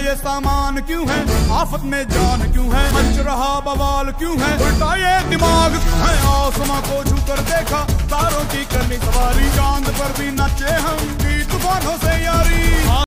ये सामान क्यों है? आफत में जान क्यों है? मच रहा बवाल क्यों है? उल्टा ये दिमाग है? आसमां को छू कर देखा, तारों की करनी सवारी, चाँद पर भी नचे हम।